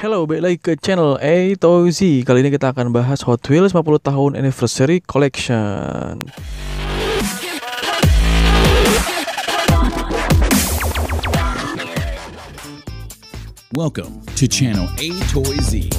Halo, balik lagi ke channel A to Z. Kali ini kita akan bahas Hot Wheels 50 tahun Anniversary Collection. Welcome to channel A Toy Z.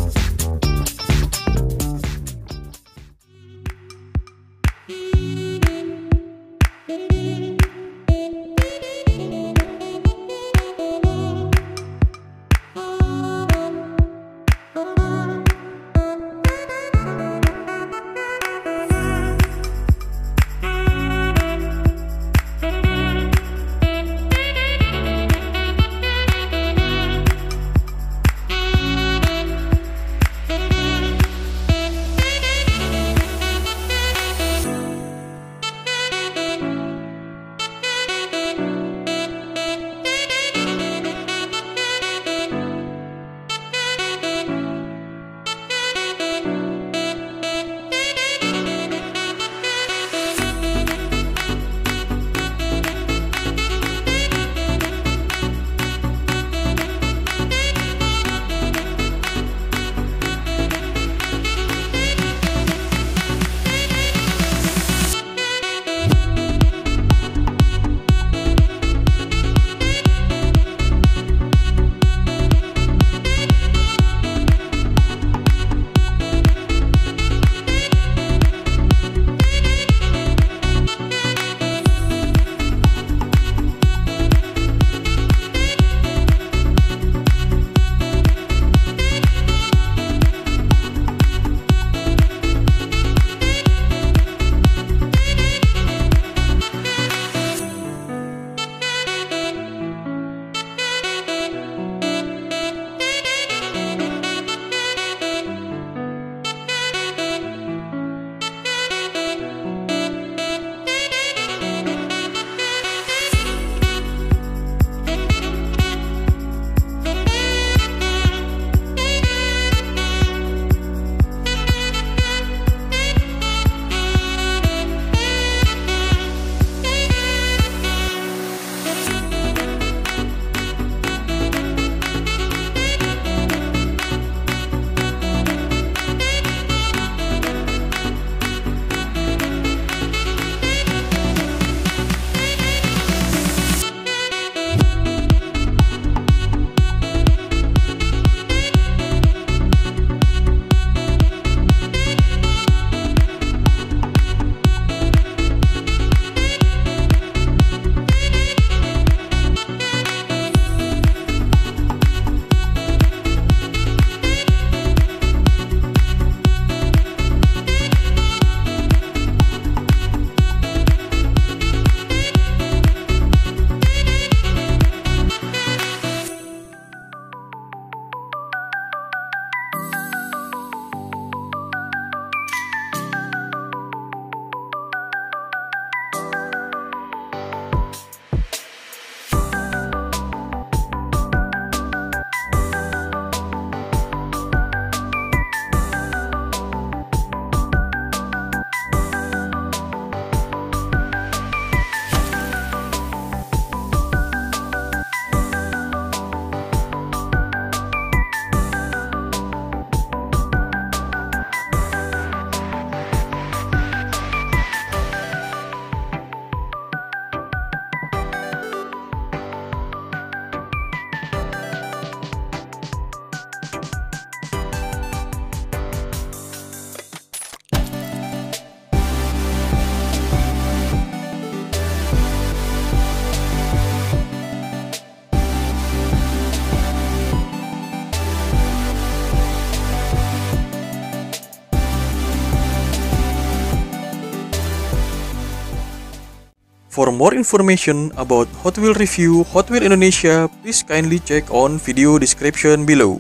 For more information about Hot Wheel review Hot Wheel Indonesia, please kindly check on video description below.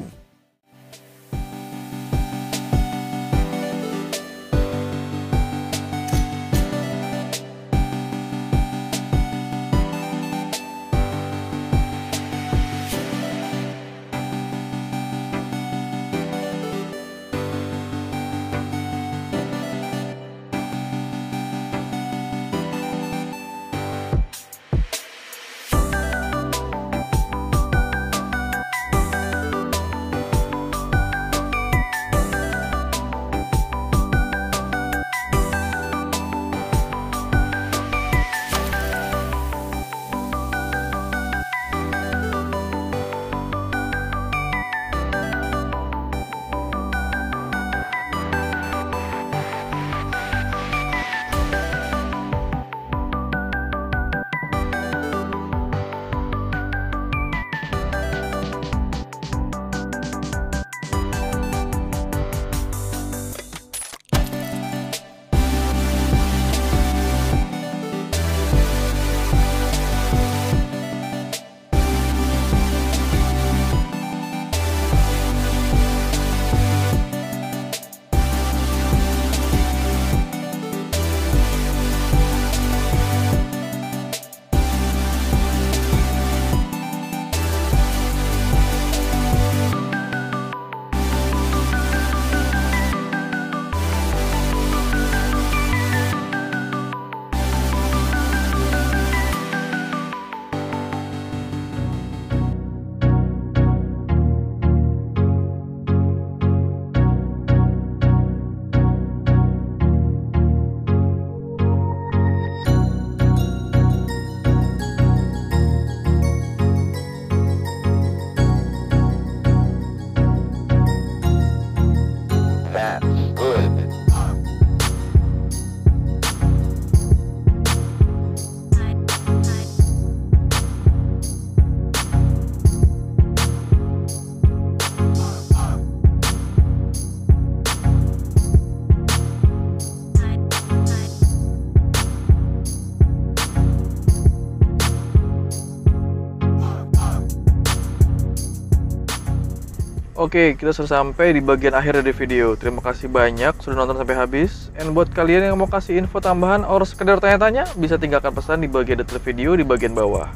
Oke, kita sudah sampai di bagian akhir dari video. Terima kasih banyak sudah nonton sampai habis. And buat kalian yang mau kasih info tambahan atau sekedar tanya-tanya, bisa tinggalkan pesan di bagian detail video di bagian bawah.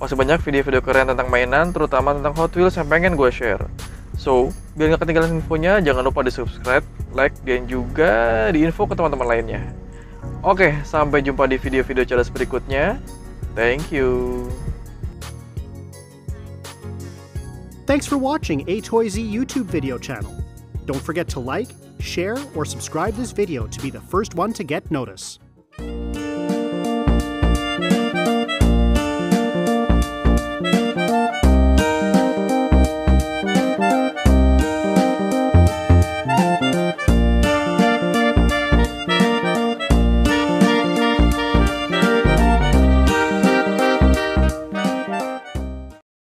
Masih banyak video-video keren tentang mainan, terutama tentang Hot Wheels yang pengen gue share. So, biar nggak ketinggalan infonya, jangan lupa di subscribe, like, dan juga di info ke teman-teman lainnya. Oke, sampai jumpa di video-video jelas berikutnya. Thank you. Thanks for watching A Toy Z YouTube video channel. Don't forget to like, share, or subscribe this video to be the first one to get notice.